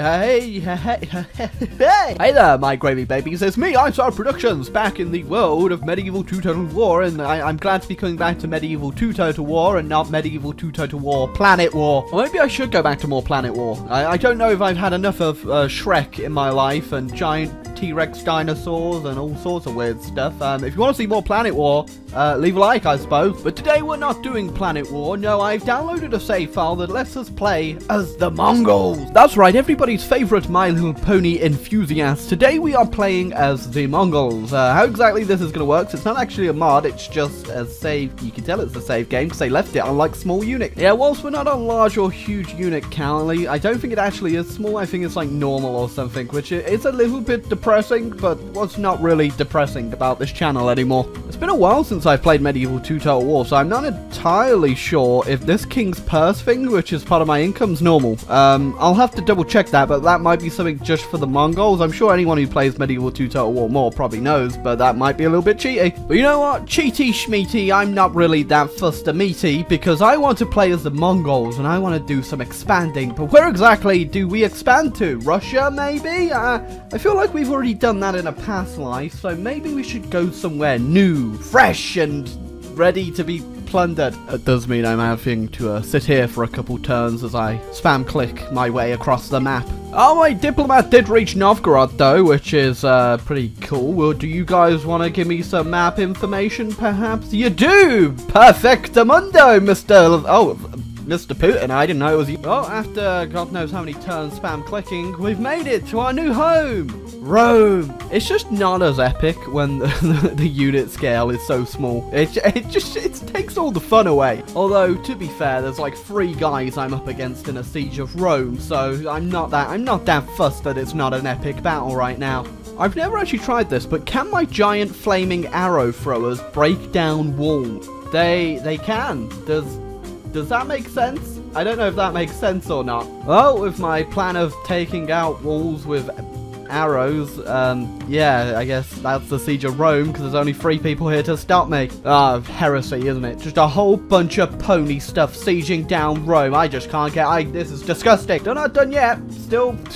hey, hey, hey, hey, hey there, my gravy babies. It's me, iSorrow Productions, back in the world of Medieval 2 Total War, and I, am glad to be coming back to Medieval 2 Total War and not Medieval 2 Total War Planet War. Or maybe I should go back to more Planet War. I, I don't know if I've had enough of uh, Shrek in my life and giant T-Rex dinosaurs and all sorts of weird stuff. Um, if you want to see more Planet War, uh, leave a like, I suppose. But today we're not doing Planet War. No, I've downloaded a save file that lets us play as the Mongols. That's right, everybody's favorite My Little Pony enthusiast. Today we are playing as the Mongols. Uh, how exactly this is going to work, it's not actually a mod, it's just a save. You can tell it's a save game because they left it unlike small unit. Yeah, whilst we're not on large or huge unit currently, I don't think it actually is small. I think it's like normal or something, which is a little bit depressing, but what's not really depressing about this channel anymore. It's been a while since I've played Medieval 2 Total War, so I'm not entirely sure if this King's Purse thing, which is part of my income's normal. Um, I'll have to double check that, but that might be something just for the Mongols. I'm sure anyone who plays Medieval 2 Total War more probably knows, but that might be a little bit cheaty. But you know what? Cheaty schmeaty, I'm not really that fussed a meaty, because I want to play as the Mongols, and I want to do some expanding. But where exactly do we expand to? Russia, maybe? Uh, I feel like we've already done that in a past life, so maybe we should go somewhere new, fresh, and ready to be plundered. It does mean I'm having to uh, sit here for a couple turns as I spam click my way across the map. Oh, my diplomat did reach Novgorod though, which is uh, pretty cool. Well, do you guys want to give me some map information perhaps? You do! Perfectamundo, Mr. Oh, Mr. Putin, I didn't know it was you. Well, after God knows how many turns spam clicking, we've made it to our new home, Rome. It's just not as epic when the, the, unit scale is so small. It, it just it takes all the fun away. Although, to be fair, there's like three guys I'm up against in a siege of Rome, so I'm not that I'm not that fussed that it's not an epic battle right now. I've never actually tried this, but can my giant flaming arrow throwers break down walls? They they can. Does does that make sense? I don't know if that makes sense or not. Oh, with my plan of taking out walls with arrows, um, yeah, I guess that's the Siege of Rome, because there's only three people here to stop me. Ah, heresy, isn't it? Just a whole bunch of pony stuff sieging down Rome. I just can't get, I, this is disgusting. They're not done yet. Still,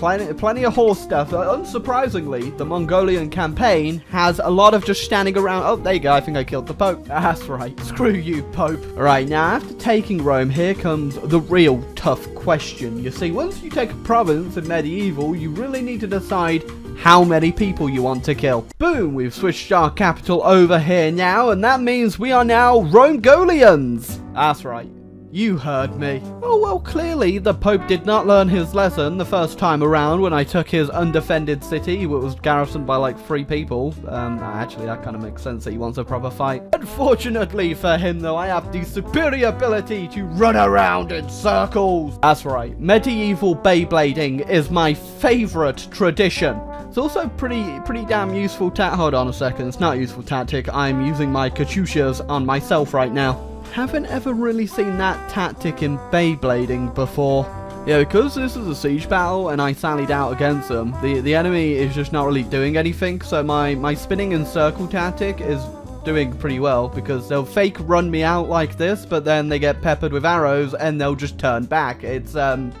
plenty, plenty of horse stuff. Uh, unsurprisingly, the Mongolian campaign has a lot of just standing around. Oh, there you go. I think I killed the Pope. That's right. Screw you, Pope. All right, now after taking Rome, here comes the real tough question. You see, once you take a province in medieval, you really need to decide how many people you want to kill. Boom, we've switched our capital over here now, and that means we are now Romegolians. That's right. You heard me. Oh, well, clearly the Pope did not learn his lesson the first time around when I took his undefended city, which was garrisoned by like three people. Um, actually, that kind of makes sense that he wants a proper fight. Unfortunately for him, though, I have the superior ability to run around in circles. That's right, medieval Beyblading is my favorite tradition. It's also pretty pretty damn useful ta- hold on a second, it's not a useful tactic. I'm using my Katyushas on myself right now haven't ever really seen that tactic in Beyblading before. Yeah, because this is a siege battle and I sallied out against them, the, the enemy is just not really doing anything, so my, my spinning in circle tactic is doing pretty well because they'll fake run me out like this, but then they get peppered with arrows and they'll just turn back. It's, um,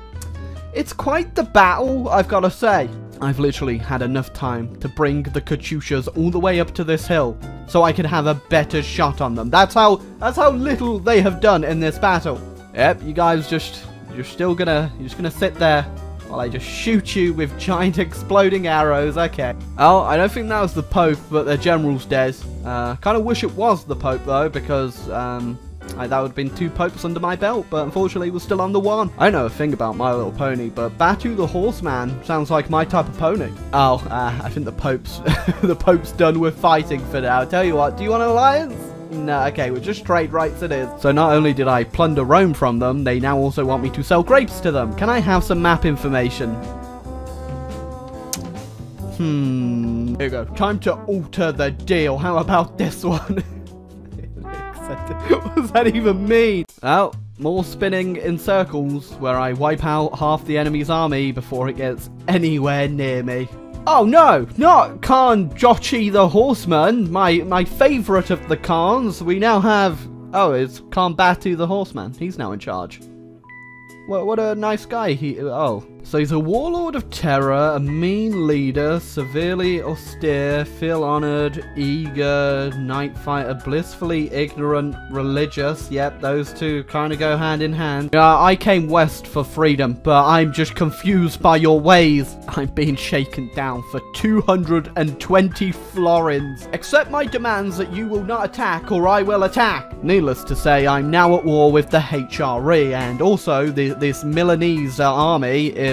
it's quite the battle, I've got to say. I've literally had enough time to bring the Katyushas all the way up to this hill so I could have a better shot on them. That's how that's how little they have done in this battle. Yep, you guys just you're still gonna you're just gonna sit there while I just shoot you with giant exploding arrows. Okay. Oh, I don't think that was the Pope, but the general's dead. Uh, kind of wish it was the Pope though, because um, I, that would have been two popes under my belt, but unfortunately we're still on the one. I know a thing about My Little Pony, but Batu the Horseman sounds like my type of pony. Oh, uh, I think the pope's the pope's done with fighting for now. Tell you what, do you want an alliance? No, okay, we're just trade rights it is. So not only did I plunder Rome from them, they now also want me to sell grapes to them. Can I have some map information? Hmm. Here we go. Time to alter the deal. How about this one? what does that even mean? Oh, more spinning in circles where I wipe out half the enemy's army before it gets anywhere near me. Oh no, not Khan Jochi the Horseman, my, my favourite of the Khans. We now have... Oh, it's Khan Batu the Horseman. He's now in charge. What, what a nice guy he... Oh. So he's a warlord of terror, a mean leader, severely austere, feel-honored, eager, night fighter, blissfully ignorant, religious. Yep, those two kind of go hand in hand. Yeah, I came west for freedom, but I'm just confused by your ways. I'm being shaken down for 220 florins. Accept my demands that you will not attack or I will attack. Needless to say, I'm now at war with the HRE and also the, this Milanese uh, army is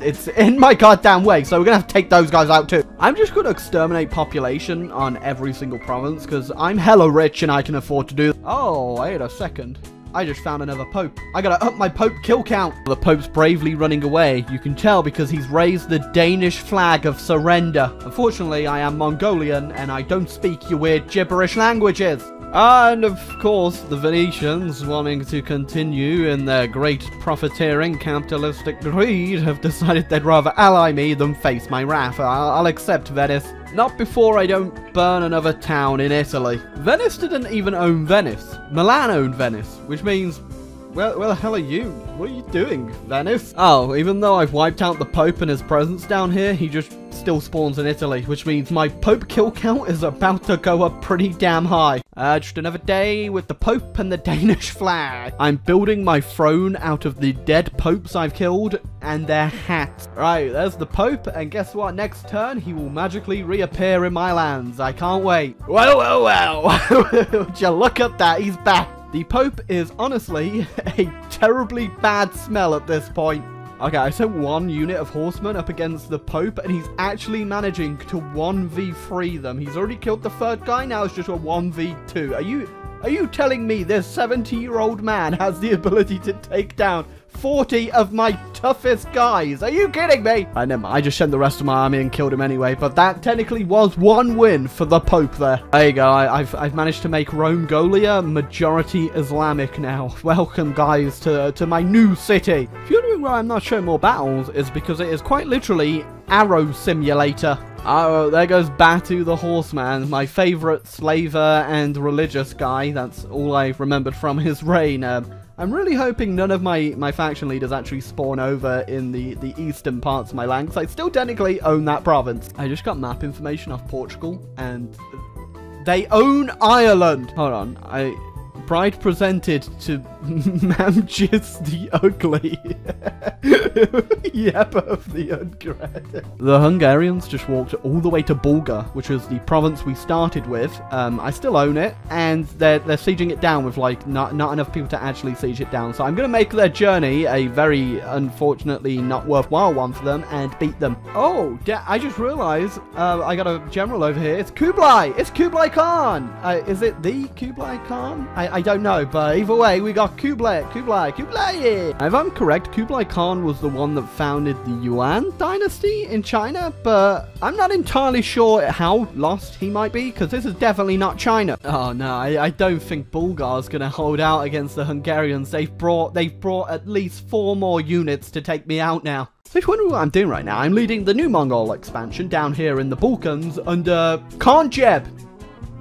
it's in my goddamn way, so we're gonna have to take those guys out too. I'm just gonna exterminate population on every single province, because I'm hella rich and I can afford to do Oh, wait a second. I just found another pope. I gotta up my pope kill count. The pope's bravely running away. You can tell because he's raised the Danish flag of surrender. Unfortunately, I am Mongolian and I don't speak your weird gibberish languages. And of course, the Venetians, wanting to continue in their great profiteering capitalistic greed, have decided they'd rather ally me than face my wrath. I'll, I'll accept Venice. Not before I don't burn another town in Italy. Venice didn't even own Venice. Milan owned Venice, which means where, where the hell are you? What are you doing, Venice? Oh, even though I've wiped out the Pope and his presence down here, he just still spawns in Italy, which means my Pope kill count is about to go up pretty damn high. Uh, just another day with the Pope and the Danish flag. I'm building my throne out of the dead Popes I've killed and their hats. Right, there's the Pope, and guess what? Next turn, he will magically reappear in my lands. I can't wait. Well, well, well. Would you look at that? He's back. The Pope is honestly a terribly bad smell at this point. Okay, I sent one unit of horsemen up against the Pope, and he's actually managing to 1v3 them. He's already killed the third guy, now it's just a 1v2. Are you are you telling me this 70-year-old man has the ability to take down 40 of my toughest guys. Are you kidding me? I never I just sent the rest of my army and killed him anyway, but that technically was one win for the Pope there. There you go. I, have I've managed to make Rome Golia majority Islamic now. Welcome, guys, to, to my new city. If you're wondering why I'm not showing more battles, is because it is quite literally Arrow Simulator. Oh, there goes Batu the Horseman, my favourite slaver and religious guy. That's all I remembered from his reign. Um, I'm really hoping none of my, my faction leaders actually spawn over in the, the eastern parts of my land, because I still technically own that province. I just got map information off Portugal, and they own Ireland! Hold on, I bride presented to Mamjis the Ugly. yep, of the Ungred. The Hungarians just walked all the way to Bulgar, which was the province we started with. Um, I still own it, and they're, they're sieging it down with, like, not, not enough people to actually siege it down. So I'm going to make their journey a very, unfortunately, not worthwhile one for them and beat them. Oh, I just realized uh, I got a general over here. It's Kublai! It's Kublai Khan! Uh, is it the Kublai Khan? I, I I don't know, but either way, we got Kublai, Kublai, Kublai! If I'm correct, Kublai Khan was the one that founded the Yuan dynasty in China, but I'm not entirely sure how lost he might be, because this is definitely not China. Oh no, I, I don't think Bulgar's gonna hold out against the Hungarians. They've brought, they've brought at least four more units to take me out now. So if you wonder what I'm doing right now, I'm leading the new Mongol expansion down here in the Balkans under Khan Jeb.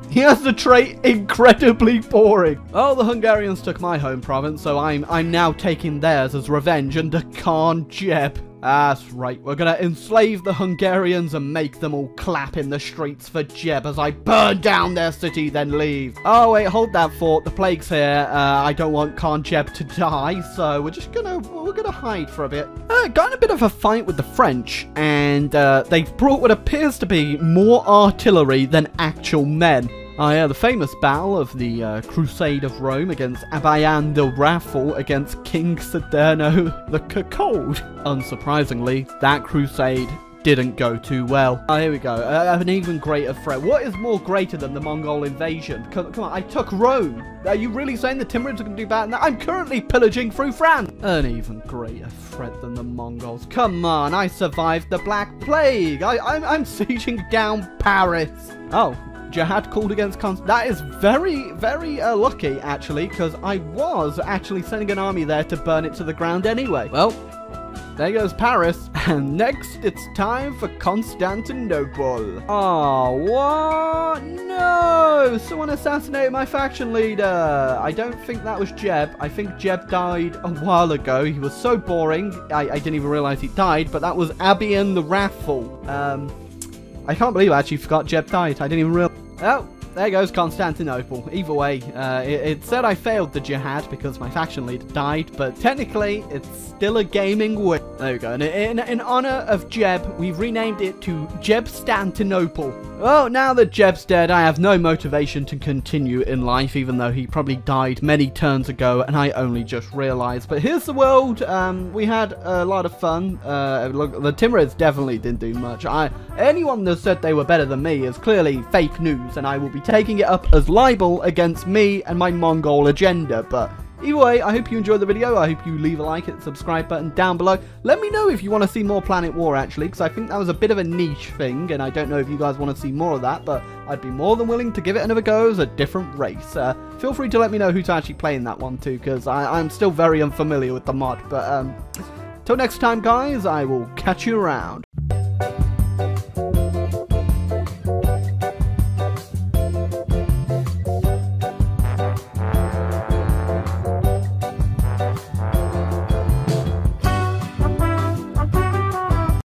He has the trait incredibly boring. Oh, the Hungarians took my home province, so I'm I'm now taking theirs as revenge under Khan Jeb. That's right, we're gonna enslave the Hungarians and make them all clap in the streets for Jeb as I burn down their city, then leave. Oh wait, hold that thought, the plague's here. Uh, I don't want Khan Jeb to die, so we're just gonna, we're gonna hide for a bit. Uh, got in a bit of a fight with the French, and uh, they've brought what appears to be more artillery than actual men. Oh yeah, the famous battle of the uh, Crusade of Rome against Abayan the Wrathful against King Saderno the Cold. Unsurprisingly, that crusade didn't go too well. Oh, here we go. Uh, an even greater threat. What is more greater than the Mongol invasion? Come, come on, I took Rome. Are you really saying the Timurids are going to do better than I'm currently pillaging through France. An even greater threat than the Mongols. Come on, I survived the Black Plague. I, I'm, I'm sieging down Paris. Oh, Jihad called against Cons- That is very, very uh, lucky, actually, because I was actually sending an army there to burn it to the ground anyway. Well, there goes Paris. And next, it's time for Constantinople. Oh, what? No! Someone assassinated my faction leader. I don't think that was Jeb. I think Jeb died a while ago. He was so boring, I, I didn't even realize he died, but that was Abian the Wrathful. Um, I can't believe I actually forgot Jeb died. I didn't even realize. Oh, there goes Constantinople. Either way, uh, it, it, said I failed the jihad because my faction leader died, but technically it's still a gaming win. There we go. And in, in honor of Jeb, we've renamed it to Jeb Jebstantinople. Well, now that Jeb's dead, I have no motivation to continue in life, even though he probably died many turns ago, and I only just realized. But here's the world. Um, we had a lot of fun. Uh, look, the Timurids definitely didn't do much. I Anyone that said they were better than me is clearly fake news, and I will be taking it up as libel against me and my Mongol agenda, but Either way, I hope you enjoyed the video. I hope you leave a like, and subscribe button down below. Let me know if you want to see more Planet War, actually, because I think that was a bit of a niche thing, and I don't know if you guys want to see more of that, but I'd be more than willing to give it another go as a different race. Uh, feel free to let me know who's actually playing that one, too, because I'm still very unfamiliar with the mod. But, um, till next time, guys, I will catch you around.